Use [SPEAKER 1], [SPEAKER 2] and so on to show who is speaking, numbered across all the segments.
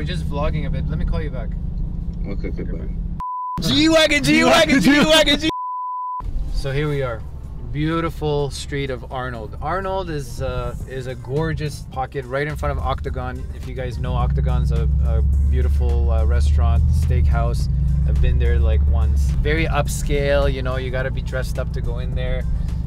[SPEAKER 1] We're just vlogging a bit. Let me call you back.
[SPEAKER 2] Okay, okay, bye.
[SPEAKER 1] G-Wagon, G-Wagon, G-Wagon, G So here we are. Beautiful street of Arnold. Arnold is uh, is a gorgeous pocket right in front of Octagon. If you guys know Octagon's a, a beautiful uh, restaurant, steakhouse. I've been there like once. Very upscale, you know, you gotta be dressed up to go in there.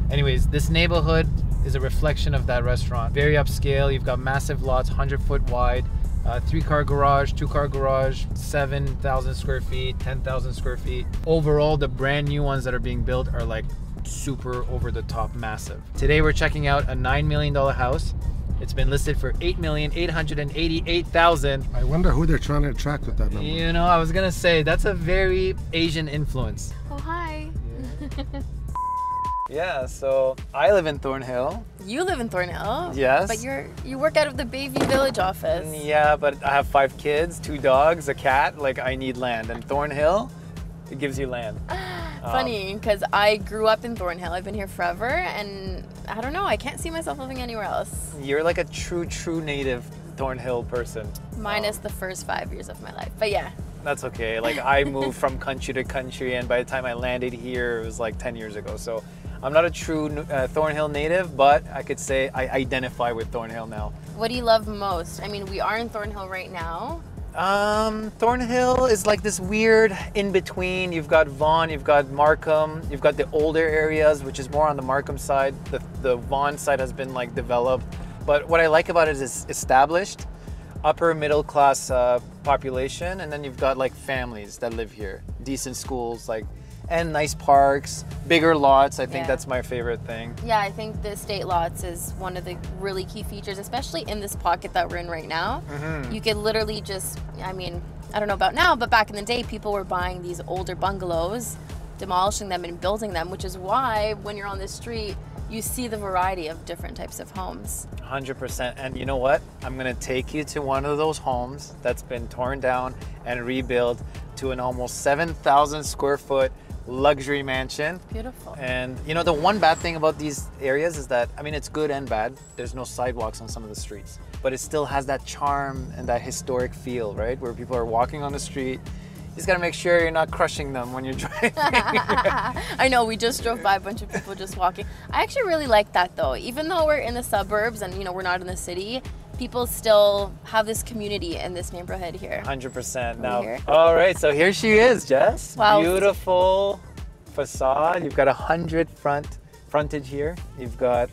[SPEAKER 1] Anyways, this neighborhood is a reflection of that restaurant. Very upscale. You've got massive lots, 100 foot wide. Uh, three car garage, two car garage, 7,000 square feet, 10,000 square feet. Overall, the brand new ones that are being built are like super over the top massive. Today we're checking out a $9 million house. It's been listed for 8,888,000.
[SPEAKER 3] I wonder who they're trying to attract with that number.
[SPEAKER 1] You know, I was gonna say that's a very Asian influence.
[SPEAKER 4] Oh, hi.
[SPEAKER 1] Yeah, so I live in Thornhill.
[SPEAKER 4] You live in Thornhill.
[SPEAKER 1] Yes.
[SPEAKER 4] But you're you work out of the Bayview Village office.
[SPEAKER 1] Mm, yeah, but I have five kids, two dogs, a cat. Like I need land, and Thornhill, it gives you land.
[SPEAKER 4] Um, Funny, because I grew up in Thornhill. I've been here forever, and I don't know. I can't see myself living anywhere else,
[SPEAKER 1] You're like a true, true native Thornhill person.
[SPEAKER 4] minus um, the first five years of my life. But yeah,
[SPEAKER 1] That's okay. Like I moved from country to country, and by the time I landed here, it was like 10 years ago. So I'm not a true uh, Thornhill native, but I could say I identify with Thornhill now.
[SPEAKER 4] what do you love most? I mean, we are in Thornhill right now.
[SPEAKER 1] Um, Thornhill is like this weird in between. You've got Vaughan, you've got Markham, you've got the older areas, which is more on the Markham side. The, the Vaughan side has been like developed. But what I like about it is it's established, upper middle class uh, population, and then you've got like families that live here, decent schools, like, and nice parks, bigger lots. I think
[SPEAKER 4] Yeah.
[SPEAKER 1] that's my favorite thing.
[SPEAKER 4] Yeah, I think the state lots is one of the really key features, especially in this pocket that we're in right now.
[SPEAKER 1] Mm-hmm.
[SPEAKER 4] You could literally just, I mean, I don't know about now, but back in the day, people were buying these older bungalows, demolishing them and building them, which is why when you're on the street, you see the variety of different types of homes.
[SPEAKER 1] 100%. And you know what? I'm going to take you to one of those homes that's been torn down and rebuilt to an almost 7,000 square foot luxury mansion.
[SPEAKER 4] Beautiful.
[SPEAKER 1] And you know, the one bad thing about these areas is that, I mean, it's good and bad. There's no sidewalks on some of the streets, but it still has that charm and that historic feel, right? Where people are walking on the street. You just gotta make sure you're not crushing them when you're driving.
[SPEAKER 4] I know we just drove by a bunch of people just walking. I actually really like that though. Even though we're in the suburbs and you know we're not in the city, people still have this community in this neighborhood here.
[SPEAKER 1] 100% now.
[SPEAKER 4] here.
[SPEAKER 1] All right, so here she is, Jess.
[SPEAKER 4] Wow.
[SPEAKER 1] Beautiful facade. You've got a hundred front frontage here. You've got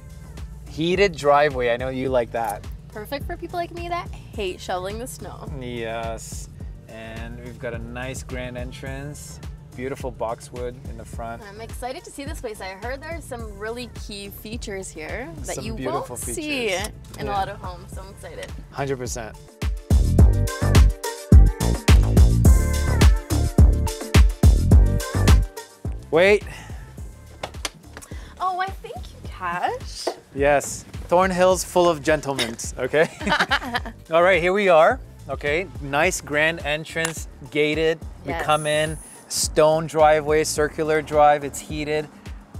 [SPEAKER 1] heated driveway. I know you like that.
[SPEAKER 4] Perfect for people like me that hate shoveling the snow.
[SPEAKER 1] Yes. And we've got a nice grand entrance. Beautiful boxwood in the front.
[SPEAKER 4] I'm excited to see this place. I heard there's some really key features here that
[SPEAKER 1] Some
[SPEAKER 4] you won't see in
[SPEAKER 1] Yeah.
[SPEAKER 4] a lot of homes. So I'm excited.
[SPEAKER 1] 100%. Wait.
[SPEAKER 4] Oh, I thank you, Kash.
[SPEAKER 1] Yes, Thornhill's full of gentlemen, okay? All right, here we are. Okay, nice grand entrance, gated. We come in, stone driveway, circular drive, it's heated.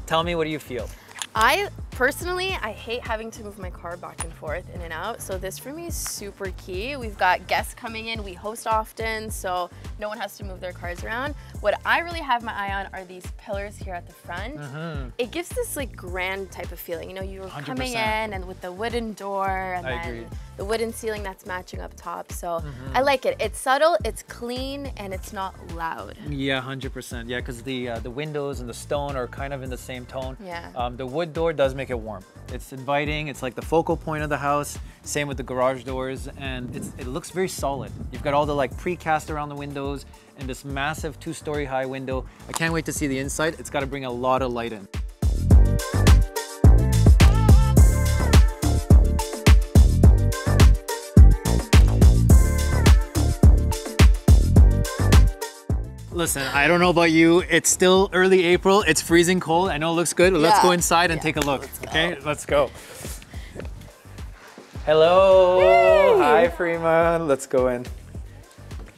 [SPEAKER 1] Tell me, what do you feel?
[SPEAKER 4] I personally, I hate having to move my car back and forth in and out. So this for me is super key. We've got guests coming in. We host often, so no one has to move their cars around. What I really have my eye on are these pillars here at the front.
[SPEAKER 1] Mm-hmm.
[SPEAKER 4] It gives this like grand type of feeling. You know, you're coming
[SPEAKER 1] 100%.
[SPEAKER 4] in and with the wooden door and
[SPEAKER 1] I
[SPEAKER 4] then
[SPEAKER 1] agree.
[SPEAKER 4] the wooden ceiling that's matching up top. So
[SPEAKER 1] Mm-hmm.
[SPEAKER 4] I like it. It's subtle, it's clean, and it's not loud.
[SPEAKER 1] Yeah, hundred percent. Yeah, because the uh, the windows and the stone are kind of in the same tone.
[SPEAKER 4] Yeah.
[SPEAKER 1] Um, the wood door does make it warm. It's inviting. It's like the focal point of the house. Same with the garage doors, and it looks very solid. You've got all the like precast around the windows and this massive two-story high window. I can't wait to see the inside. It's got to bring a lot of light in. Listen, I don't know about you. It's still early April. It's freezing cold. I know it looks good, but let's go inside and
[SPEAKER 4] Yeah,
[SPEAKER 1] take a look.
[SPEAKER 4] let's.
[SPEAKER 1] Okay, let's go. Hello. Hi, Farima. Let's go in.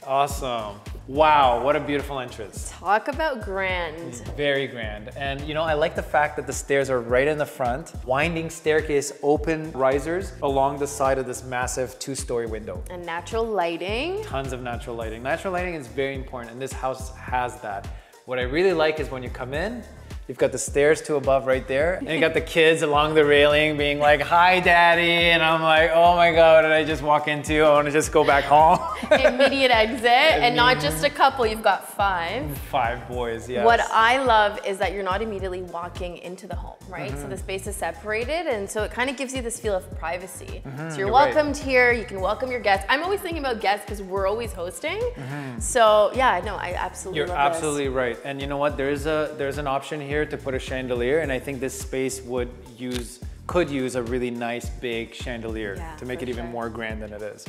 [SPEAKER 1] Awesome. Wow, what a beautiful entrance.
[SPEAKER 4] Talk about grand.
[SPEAKER 1] Very grand. And you know, I like the fact that the stairs are right in the front, winding staircase, open risers along the side of this massive two-story window.
[SPEAKER 4] And natural lighting.
[SPEAKER 1] Tons of natural lighting. Natural lighting is very important and this house has that. What I really like is when you come in, You've got the stairs to above right there. And you got the kids along the railing being like, hi daddy. And I'm like, oh my God, what did I just walk into? I wanna just go back home.
[SPEAKER 4] Immediate exit. and not just a couple, you've got five.
[SPEAKER 1] Five boys, yes.
[SPEAKER 4] What I love is that you're not immediately walking into the home, right? So mm-hmm. the space is separated. And so it kind of gives you this feel of privacy. Mm-hmm. So you're,
[SPEAKER 1] you're right.
[SPEAKER 4] welcomed here. You can welcome your guests. I'm always thinking about guests because we're always hosting. Mm-hmm. So yeah, no, I absolutely
[SPEAKER 1] You're absolutely right. And you know what? There's a there's an option here to put a chandelier, and I think this space would use could use a really nice big chandelier
[SPEAKER 4] Yeah,
[SPEAKER 1] to make it even
[SPEAKER 4] sure.
[SPEAKER 1] more grand than it is.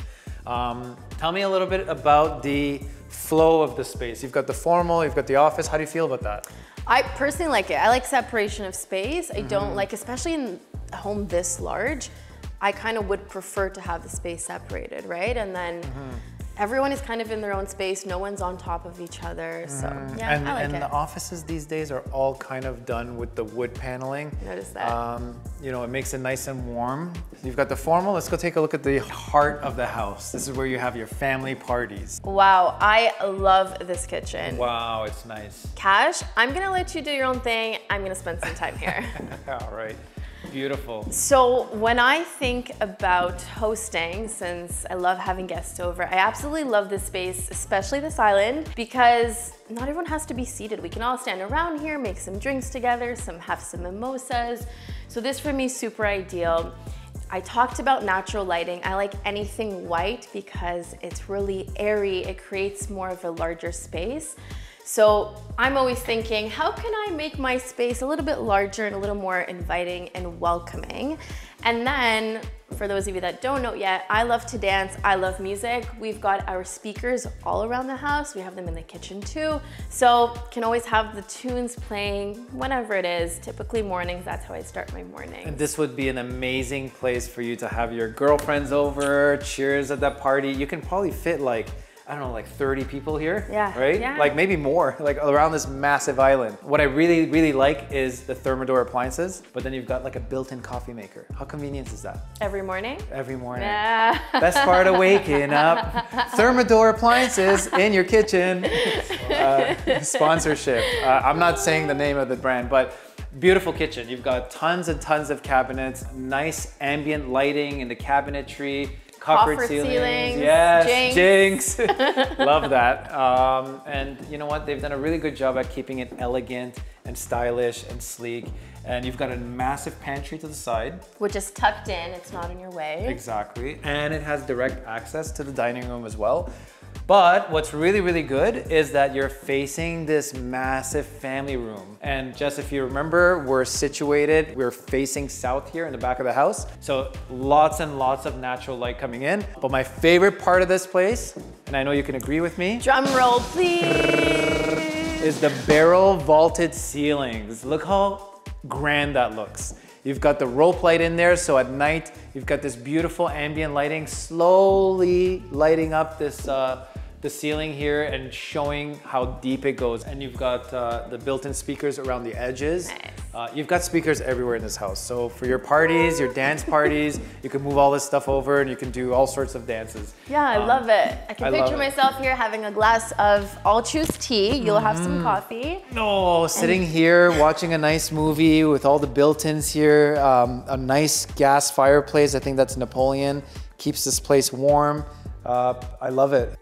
[SPEAKER 1] Um, tell me a little bit about the flow of the space. You've got the formal, you've got the office. How do you feel about that?
[SPEAKER 4] I personally like it. I like separation of space. I
[SPEAKER 1] Mm-hmm.
[SPEAKER 4] don't like, especially in a home this large, I kind of would prefer to have the space separated, right? And then
[SPEAKER 1] Mm-hmm.
[SPEAKER 4] Everyone is kind of in their own space. No one's on top of each other. So yeah,
[SPEAKER 1] and
[SPEAKER 4] I like
[SPEAKER 1] and
[SPEAKER 4] it.
[SPEAKER 1] the offices these days are all kind of done with the wood paneling.
[SPEAKER 4] Notice that.
[SPEAKER 1] Um, you know, it makes it nice and warm. You've got the formal. Let's go take a look at the heart of the house. This is where you have your family parties.
[SPEAKER 4] wow, I love this kitchen.
[SPEAKER 1] Wow, it's nice.
[SPEAKER 4] Kash, I'm gonna let you do your own thing. I'm gonna spend some time here.
[SPEAKER 1] All right. Beautiful.
[SPEAKER 4] So when I think about hosting, since I love having guests over, I absolutely love this space, especially this island, because not everyone has to be seated. We can all stand around here, make some drinks together, some have some mimosas. So this for me super ideal. I talked about natural lighting. I like anything white because it's really airy. It creates more of a larger space. So I'm always thinking, how can I make my space a little bit larger and a little more inviting and welcoming? And then, for those of you that don't know yet, I love to dance, I love music. We've got our speakers all around the house. We have them in the kitchen too. So can always have the tunes playing whenever it is. Typically mornings, that's how I start my morning.
[SPEAKER 1] And this would be an amazing place for you to have your girlfriends over, cheers at that party. You can probably fit like, I don't know, like 30 people here.
[SPEAKER 4] Yeah,
[SPEAKER 1] Right?
[SPEAKER 4] yeah.
[SPEAKER 1] Like maybe more, like around this massive island. What I really, really like is the Thermador appliances, but then you've got like a built-in coffee maker. How convenient is that?
[SPEAKER 4] Every morning?
[SPEAKER 1] Every morning.
[SPEAKER 4] Yeah.
[SPEAKER 1] Best part of waking up. Thermador appliances in your kitchen. Uh, sponsorship. Uh, I'm not saying the name of the brand, but beautiful kitchen. You've got tons and tons of cabinets, nice ambient lighting in the cabinetry.
[SPEAKER 4] Coffered
[SPEAKER 1] ceilings.
[SPEAKER 4] ceilings,
[SPEAKER 1] Yes,
[SPEAKER 4] Jinx.
[SPEAKER 1] Jinx. Love that. Um, and you know what? They've done a really good job at keeping it elegant and stylish and sleek. And you've got a massive pantry to the side.
[SPEAKER 4] Which is tucked in, it's not in your way.
[SPEAKER 1] Exactly. And it has direct access to the dining room as well. But what's really, really good is that you're facing this massive family room. And just if you remember, we're situated, we're facing south here in the back of the house. So lots and lots of natural light coming in. But my favorite part of this place, and I know you can agree with me,
[SPEAKER 4] Drum roll, please.
[SPEAKER 1] is the barrel vaulted ceilings. Look how grand that looks. You've got the rope light in there, so at night you've got this beautiful ambient lighting slowly lighting up this uh, the ceiling here and showing how deep it goes. And you've got uh, the built-in speakers around the edges.
[SPEAKER 4] Nice.
[SPEAKER 1] Uh, you've got speakers everywhere in this house. So for your parties, your dance parties, you can move all this stuff over and you can do all sorts of dances.
[SPEAKER 4] Yeah, I
[SPEAKER 1] Um,
[SPEAKER 4] love it. I can
[SPEAKER 1] I
[SPEAKER 4] picture myself here having a glass of all choose tea. You'll have some
[SPEAKER 1] Mm-hmm.
[SPEAKER 4] coffee.
[SPEAKER 1] No, sitting here watching a nice movie with all the built-ins here, um, a nice gas fireplace. I think that's Napoleon. Keeps this place warm. Uh, I love it.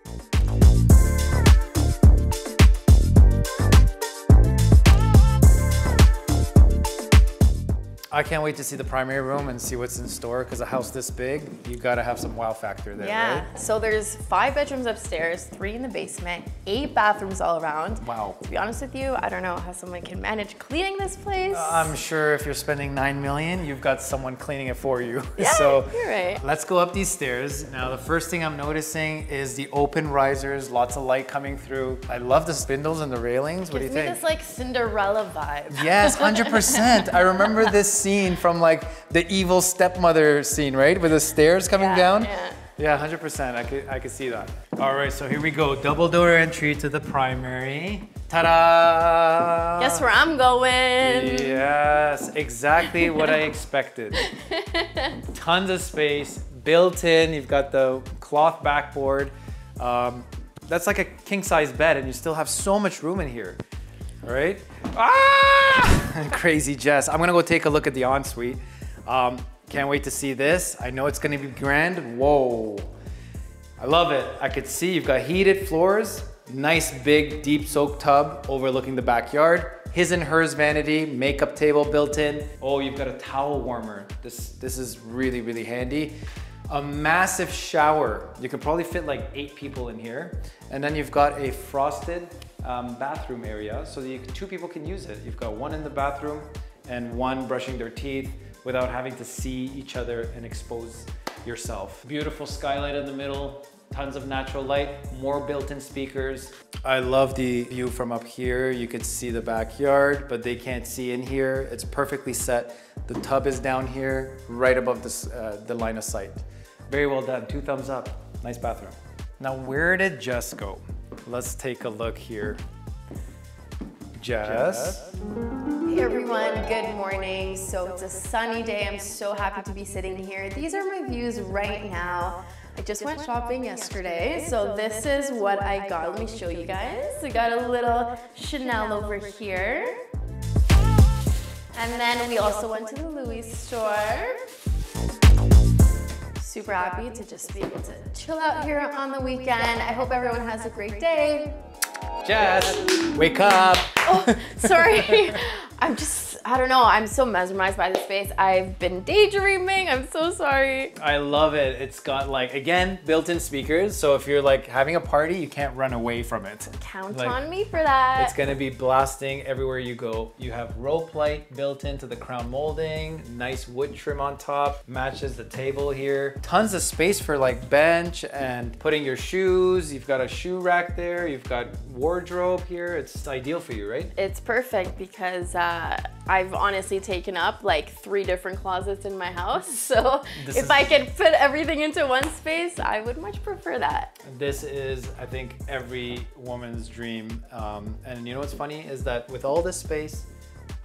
[SPEAKER 1] I can't wait to see the primary room and see what's in store because a house this big, you gotta have some wow factor there,
[SPEAKER 4] Yeah.
[SPEAKER 1] right?
[SPEAKER 4] So there's five bedrooms upstairs, three in the basement, eight bathrooms all around.
[SPEAKER 1] Wow.
[SPEAKER 4] To be honest with you, I don't know how someone can manage cleaning this place.
[SPEAKER 1] I'm sure if you're spending nine million, you've got someone cleaning it for you.
[SPEAKER 4] Yeah,
[SPEAKER 1] so
[SPEAKER 4] you're right.
[SPEAKER 1] let's go up these stairs. Now the first thing I'm noticing is the open risers, lots of light coming through. I love the spindles and the railings. What do
[SPEAKER 4] Gives
[SPEAKER 1] you
[SPEAKER 4] me
[SPEAKER 1] think?
[SPEAKER 4] this like Cinderella vibe.
[SPEAKER 1] Yes, 100%. I remember this scene from like the evil stepmother scene, right? With the stairs coming
[SPEAKER 4] Yeah,
[SPEAKER 1] down.
[SPEAKER 4] yeah.
[SPEAKER 1] Yeah, 100%. I could, I could see that. All right, so here we go. Double door entry to the primary. Ta-da!
[SPEAKER 4] Guess where I'm going?
[SPEAKER 1] Yes, exactly what I expected. Tons of space, built in. You've got the cloth backboard. Um, that's like a king size bed, and you still have so much room in here. All right. Ah! Crazy Jess. I'm gonna go take a look at the ensuite. Um, can't wait to see this. I know it's gonna be grand. Whoa. I love it. I could see you've got heated floors, nice big deep soak tub overlooking the backyard. His and hers vanity, makeup table built in. Oh, you've got a towel warmer. This, this is really, really handy. A massive shower. You could probably fit like eight people in here. And then you've got a frosted um, bathroom area so that two people can use it. You've got one in the bathroom and one brushing their teeth without having to see each other and expose yourself. Beautiful skylight in the middle, tons of natural light, more built-in speakers. I love the view from up here. You can see the backyard, but they can't see in here. It's perfectly set. The tub is down here, right above this, uh, the line of sight. Very well done, two thumbs up. Nice bathroom. Now, where did Jess go? Let's take a look here. Jess.
[SPEAKER 4] Hey everyone, good morning. So it's a sunny day. I'm so happy to be sitting here. These are my views right now. I just went shopping yesterday, so this is what I got. Let me show you guys. I got a little Chanel over here. And then we also went to the Louis store. Super happy to just be able to chill out here on the weekend. I hope everyone has a great day.
[SPEAKER 1] Jess, oh, wake up.
[SPEAKER 4] Oh, sorry. I'm just, I don't know. I'm so mesmerized by this space. I've been daydreaming. I'm so sorry.
[SPEAKER 1] I love it. It's got like, again, built-in speakers. So if you're like having a party, you can't run away from it.
[SPEAKER 4] Count
[SPEAKER 1] Like,
[SPEAKER 4] on me for that.
[SPEAKER 1] It's gonna be blasting everywhere you go. You have rope light built into the crown molding, nice wood trim on top, matches the table here. Tons of space for like bench and putting your shoes. You've got a shoe rack there. You've got wardrobe here. It's ideal for you, right?
[SPEAKER 4] It's perfect because uh, I've honestly taken up like three different closets in my house. So
[SPEAKER 1] This
[SPEAKER 4] if
[SPEAKER 1] is-
[SPEAKER 4] I could put everything into one space, I would much prefer that.
[SPEAKER 1] This is, I think, every woman's dream. Um, and you know what's funny is that with all this space,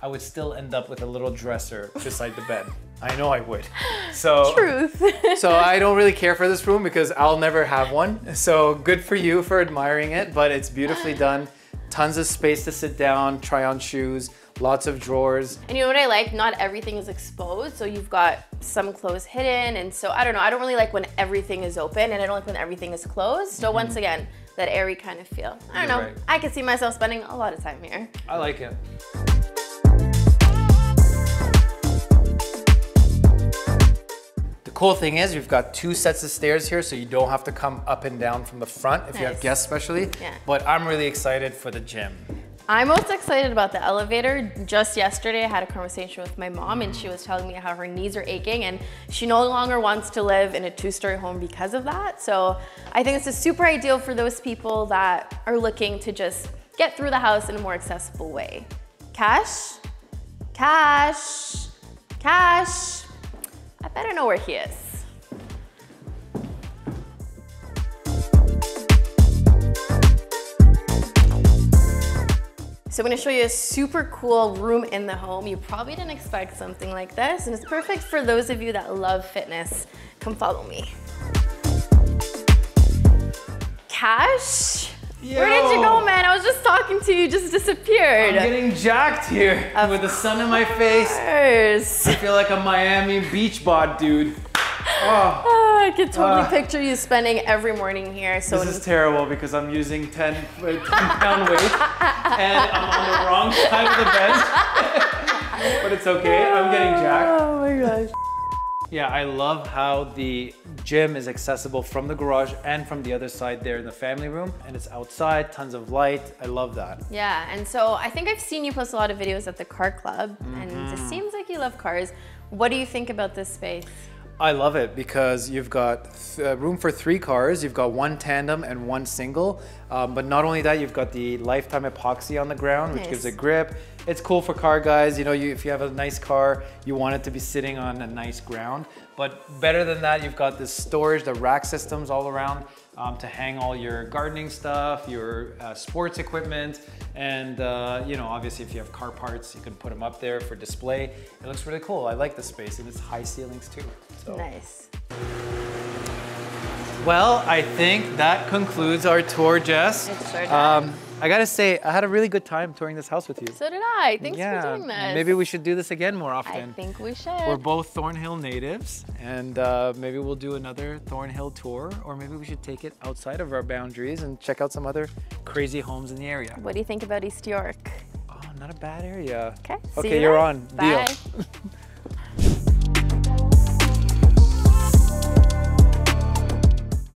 [SPEAKER 1] I would still end up with a little dresser beside the bed. I know I would. So
[SPEAKER 4] Truth.
[SPEAKER 1] so I don't really care for this room because I'll never have one. So good for you for admiring it, but it's beautifully done. Tons of space to sit down, try on shoes, lots of drawers.
[SPEAKER 4] And you know what I like? Not everything is exposed, so you've got some clothes hidden, and so I don't know. I don't really like when everything is open, and I don't like when everything is closed. So once mm-hmm. again, that airy kind of feel. I don't
[SPEAKER 1] You're
[SPEAKER 4] know.
[SPEAKER 1] right.
[SPEAKER 4] I could see myself spending a lot of time here.
[SPEAKER 1] I like it. The cool thing is we've got two sets of stairs here so you don't have to come up and down from the front if you have guests especially.
[SPEAKER 4] Yeah.
[SPEAKER 1] But I'm really excited for the gym.
[SPEAKER 4] I'm most excited about the elevator. Just yesterday, I had a conversation with my mom, and she was telling me how her knees are aching, and she no longer wants to live in a two story home because of that. So I think this is super ideal for those people that are looking to just get through the house in a more accessible way. Kash? Kash? Kash? I better know where he is. So I'm gonna show you a super cool room in the home. You probably didn't expect something like this, and it's perfect for those of you that love fitness. Come follow me. Kash? Where did you go, man? I was just talking to you, you just disappeared.
[SPEAKER 1] I'm getting jacked here
[SPEAKER 4] Of
[SPEAKER 1] with the sun in my face. I feel like a Miami beach bod dude. Oh.
[SPEAKER 4] Oh, I could totally
[SPEAKER 1] Ah.
[SPEAKER 4] picture you spending every morning here. So
[SPEAKER 1] This is terrible because I'm using 10, uh, 10 pound weight and I'm on the wrong side of the bench. but it's okay, I'm getting jacked.
[SPEAKER 4] Oh my gosh.
[SPEAKER 1] Yeah, I love how the gym is accessible from the garage and from the other side there in the family room. And it's outside, tons of light. I love that.
[SPEAKER 4] Yeah, and so I think I've seen you post a lot of videos at the car club, and
[SPEAKER 1] Mm-hmm.
[SPEAKER 4] it seems like you love cars. What do you think about this space?
[SPEAKER 1] I love it because you've got uh, room for three cars. You've got one tandem and one single. Um, but not only that, you've got the lifetime epoxy on the ground, which gives
[SPEAKER 4] Nice.
[SPEAKER 1] it grip. It's cool for car guys. You know, you, if you have a nice car, you want it to be sitting on a nice ground. But better than that, you've got this storage, the rack systems all around um, to hang all your gardening stuff, your uh, sports equipment, and uh, you know, obviously, if you have car parts, you can put them up there for display. It looks really cool. I like the space, and it's high ceilings too. So.
[SPEAKER 4] Nice.
[SPEAKER 1] Well, I think that concludes our tour, Jess.
[SPEAKER 4] It sure.
[SPEAKER 1] Um, I gotta say, I had a really good time touring this house with you.
[SPEAKER 4] So did I. Thanks
[SPEAKER 1] yeah,
[SPEAKER 4] for doing this.
[SPEAKER 1] maybe we should do this again more often.
[SPEAKER 4] I think we should.
[SPEAKER 1] We're both Thornhill natives, and uh, maybe we'll do another Thornhill tour, or maybe we should take it outside of our boundaries and check out some other crazy homes in the area.
[SPEAKER 4] What do you think about East York?
[SPEAKER 1] Oh, not a bad area.
[SPEAKER 4] Okay. see
[SPEAKER 1] Okay,
[SPEAKER 4] you
[SPEAKER 1] you're
[SPEAKER 4] there.
[SPEAKER 1] on.
[SPEAKER 4] Bye.
[SPEAKER 1] Deal.